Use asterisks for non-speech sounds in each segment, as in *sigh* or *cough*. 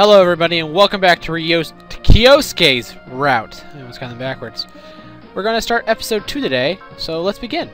Hello everybody and welcome back to, Ryos to Kyosuke's route. It was kind of backwards. We're going to start episode 2 today, so let's begin.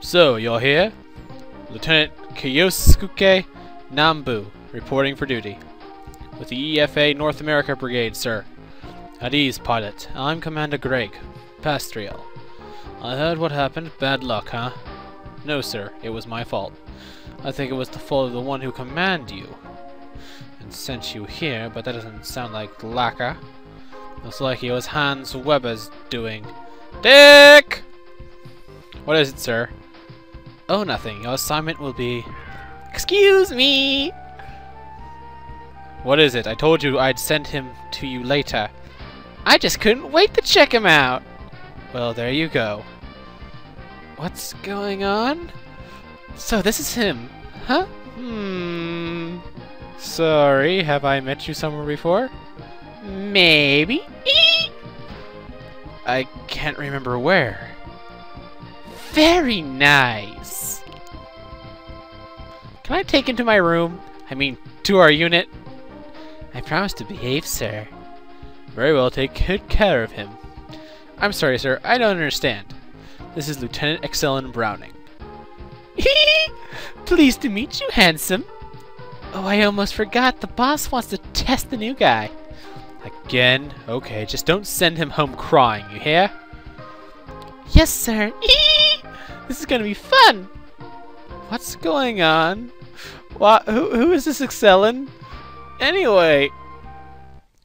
So, y'all here? Lieutenant Kyosuke Nambu, reporting for duty. With the EFA North America Brigade, sir. At ease, pilot. I'm Commander Greg. Pastriel. I heard what happened. Bad luck, huh? No, sir. It was my fault. I think it was the fault of the one who commanded you and sent you here, but that doesn't sound like Laka. Looks like it was Hans Weber's doing. Dick! What is it, sir? Oh, nothing. Your assignment will be... Excuse me! What is it? I told you I'd send him to you later. I just couldn't wait to check him out! Well, there you go. What's going on? So this is him, huh? Hmm... Sorry, have I met you somewhere before? Maybe. I can't remember where. Very nice. Can I take him to my room? I mean, to our unit? I promise to behave, sir. Very well, take good care of him. I'm sorry, sir, I don't understand. This is Lieutenant Excellen Browning. *laughs* Pleased to meet you, handsome. Oh, I almost forgot. The boss wants to test the new guy. Again? Okay, just don't send him home crying, you hear? Yes, sir. *laughs* this is gonna be fun. What's going on? What? Who, who is this Excellen? Anyway,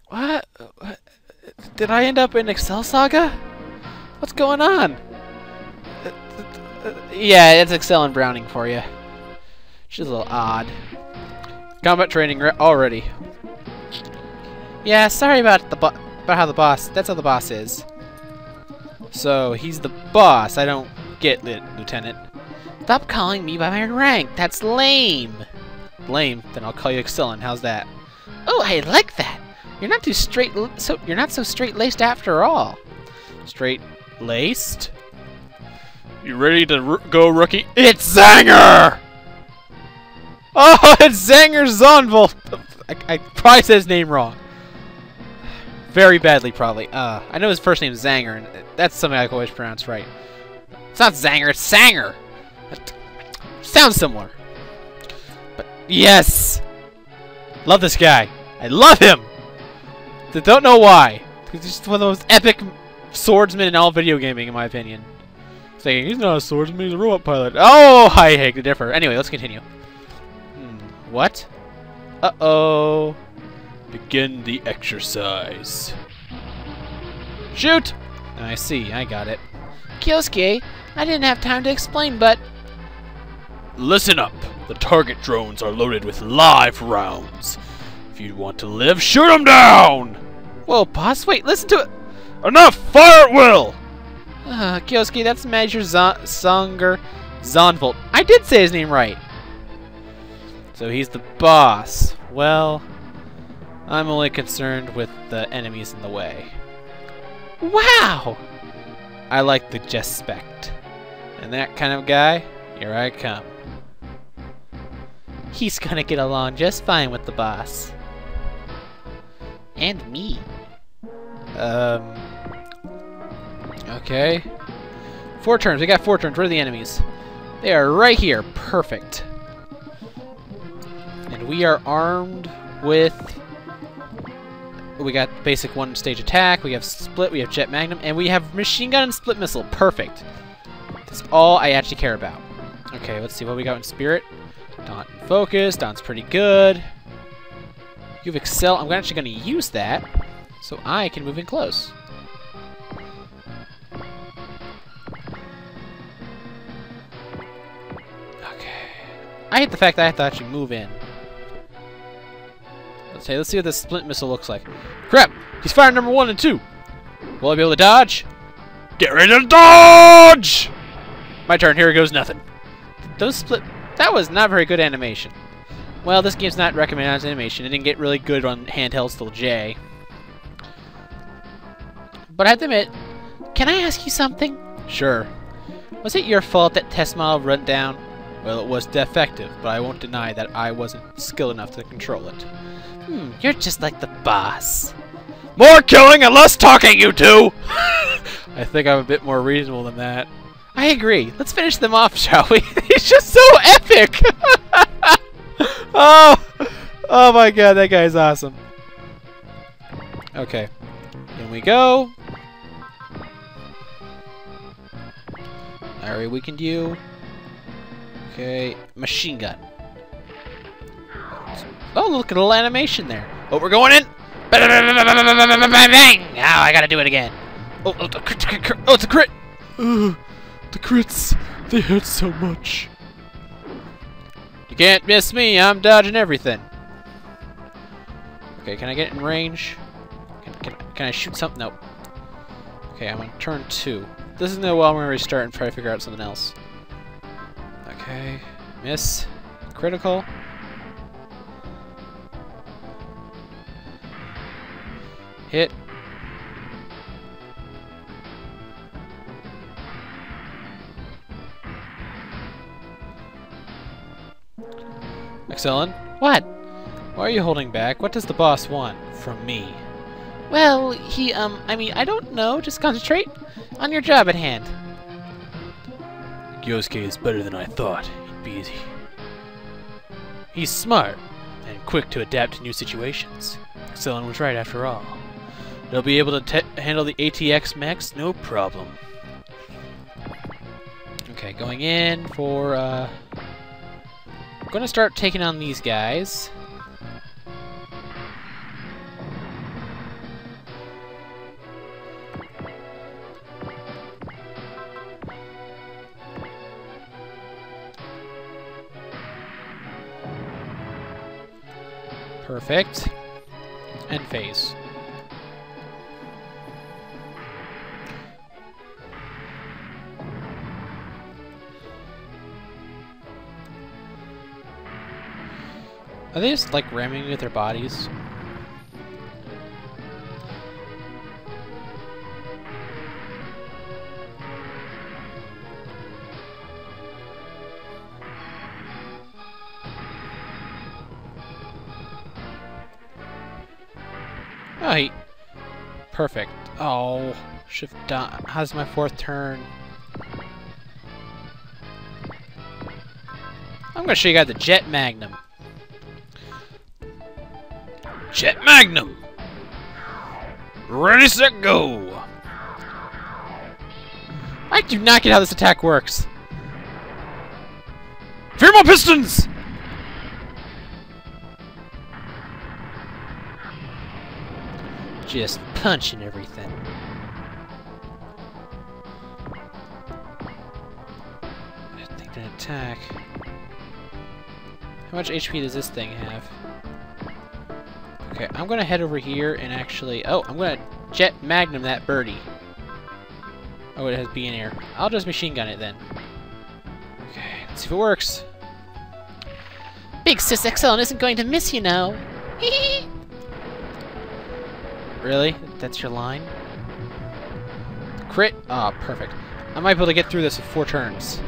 what? what? Did I end up in Excel Saga? What's going on? Uh, uh, yeah, it's Excellen Browning for you. She's a little odd. Combat training already. Yeah, sorry about the about how the boss. That's how the boss is. So he's the boss. I don't get it, Lieutenant. Stop calling me by my rank. That's lame. Lame? Then I'll call you Excellen. How's that? Oh, I like that. You're not too straight. So you're not so straight laced after all. Straight laced? You ready to go, rookie? It's Zanger! Oh, *laughs* it's Zanger Zonvolt! I, I probably said his name wrong. Very badly, probably. Uh, I know his first name is Zanger, and that's something I can always pronounce right. It's not Zanger, it's Sanger! sounds similar. But, yes! Love this guy. I love him! I don't know why. He's just one of those epic swordsmen in all video gaming, in my opinion. Saying, he's not a swordsman, he's a robot pilot. Oh, *laughs* I hate to differ. Anyway, let's continue. What? Uh-oh. Begin the exercise. Shoot! I see, I got it. Kyosuke, I didn't have time to explain, but... Listen up! The target drones are loaded with live rounds. If you want to live, shoot them down! Whoa, boss, wait, listen to it! Enough! Fire at will! Uh, Kyosuke, that's Major Zonger Zonvolt. I did say his name right! So he's the boss. Well, I'm only concerned with the enemies in the way. Wow! I like the Jespect. And that kind of guy, here I come. He's gonna get along just fine with the boss. And me. Um... Okay. Four turns. We got four turns. Where are the enemies? They are right here. Perfect. We are armed with... We got basic one stage attack, we have split, we have jet magnum, and we have machine gun and split missile. Perfect. That's all I actually care about. Okay, let's see what we got in spirit. Daunt focus. Daunt's pretty good. You have excel. I'm actually going to use that so I can move in close. Okay. I hate the fact that I have to actually move in. Let's let's see what this split missile looks like. Crap! He's firing number one and two. Will I be able to dodge? Get ready to dodge! My turn. Here goes nothing. Those split... That was not very good animation. Well, this game's not recommended as animation. It didn't get really good on handhelds till J. But I have to admit, can I ask you something? Sure. Was it your fault that test model run down? Well, it was defective, but I won't deny that I wasn't skilled enough to control it. Hmm, you're just like the boss. More killing and less talking, you two! *laughs* I think I'm a bit more reasonable than that. I agree. Let's finish them off, shall we? *laughs* He's just so epic! *laughs* oh! Oh my god, that guy's awesome. Okay. In we go. I weakened you. Okay. Machine gun. Oh, look at the animation there. Oh, we're going in! Bang! Now I gotta do it again. Oh, oh, oh it's a crit! Ugh, the crits, they hurt so much. You can't miss me, I'm dodging everything. Okay, can I get in range? Can, can, can I shoot something? Nope. Okay, I'm on turn two. This is no while I'm gonna restart and try to figure out something else. Okay, miss. Critical. Hit. Excellent. What? Why are you holding back? What does the boss want from me? Well, he, um, I mean, I don't know. Just concentrate on your job at hand. Kyosuke is better than I thought he'd be. easy. He's smart and quick to adapt to new situations. Excellen was right after all. They'll be able to handle the ATX mechs, no problem. Okay, going in for, uh... I'm gonna start taking on these guys. Perfect. End phase. Are they just like ramming with their bodies? Oh, he... Perfect. Oh, shift down. How's my fourth turn? I'm gonna show you guys the Jet Magnum. Jet Magnum! Ready, set, go! I do not get how this attack works. Fear pistons! Just punching everything. I think an attack. How much HP does this thing have? Okay, I'm gonna head over here and actually... Oh, I'm gonna jet magnum that birdie. Oh, it has B in air. I'll just machine gun it then. Okay, let's see if it works. Big Sis Excellen isn't going to miss you now. *laughs* really? That's your line? Crit? Ah, oh, perfect. I might be able to get through this with four turns.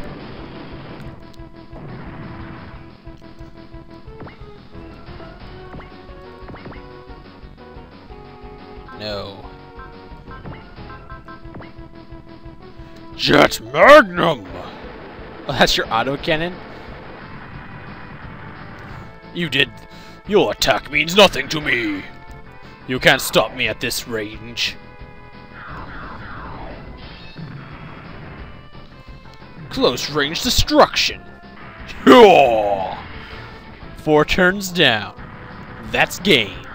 Jet Magnum! Oh, that's your autocannon? You did... Your attack means nothing to me! You can't stop me at this range. Close range destruction! *laughs* Four turns down. That's game.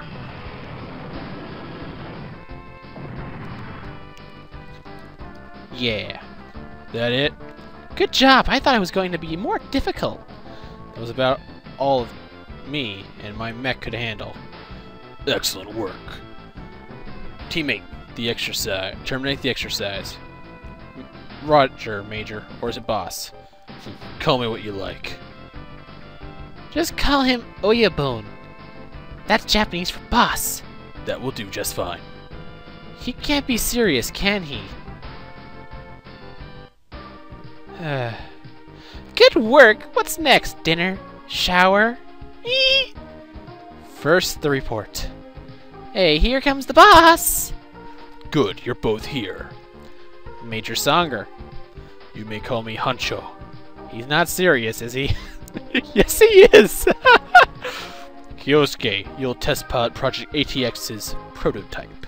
Yeah. That it? Good job. I thought it was going to be more difficult. That was about all of me and my mech could handle. Excellent work. Teammate, the exercise. Terminate the exercise. Roger, Major. Or is it boss? call me what you like. Just call him Oyabun. That's Japanese for boss. That will do just fine. He can't be serious, can he? Uh, good work! What's next? Dinner? Shower? Eee! First, the report. Hey, here comes the boss! Good, you're both here. Major Songer. You may call me Huncho. He's not serious, is he? *laughs* yes, he is! *laughs* Kyosuke, you'll test pilot Project ATX's prototype.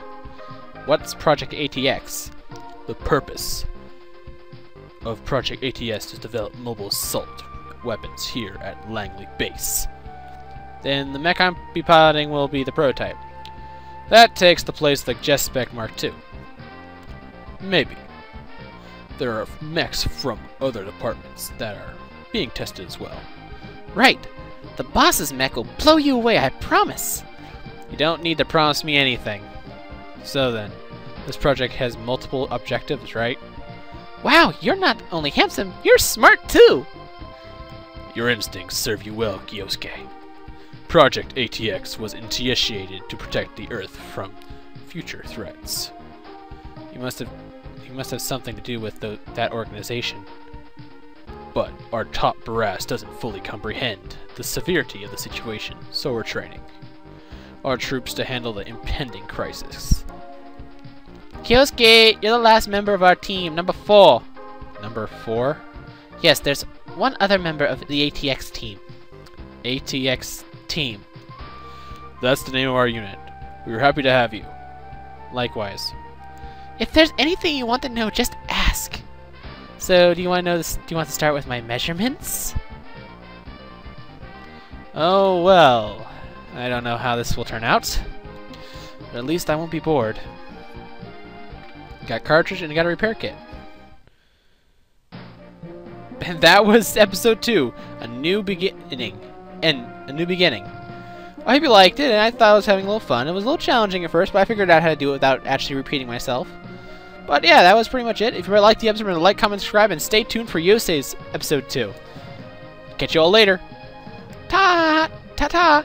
What's Project ATX? The purpose of Project ATX to develop mobile assault weapons here at Langley Base. Then the mech I'll be piloting will be the prototype. That takes the place of the Gespenst Mark II. Maybe. There are mechs from other departments that are being tested as well. Right. The boss's mech will blow you away, I promise. You don't need to promise me anything. So then, this project has multiple objectives, right? Wow, you're not only handsome, you're smart too! Your instincts serve you well, Kyosuke. Project ATX was initiated to protect the Earth from future threats. You must have you must have something to do with the, that organization. But our top brass doesn't fully comprehend the severity of the situation, so we're training our troops to handle the impending crisis. Kyosuke, you're the last member of our team, number four. Number four? Yes, there's one other member of the ATX team. ATX team. That's the name of our unit. We were happy to have you. Likewise. If there's anything you want to know, just ask. So, do you want to know this? Do you want to start with my measurements? Oh well. I don't know how this will turn out. But at least I won't be bored. Got cartridge and got a repair kit. And that was *laughs* episode two, a new beginning, and a new beginning. I hope you liked it, and I thought I was having a little fun. It was a little challenging at first, but I figured out how to do it without actually repeating myself. But yeah, that was pretty much it. If you really liked the episode, remember to like, comment, subscribe, and stay tuned for Yosei's episode 2. Catch you all later. Ta! Ta ta!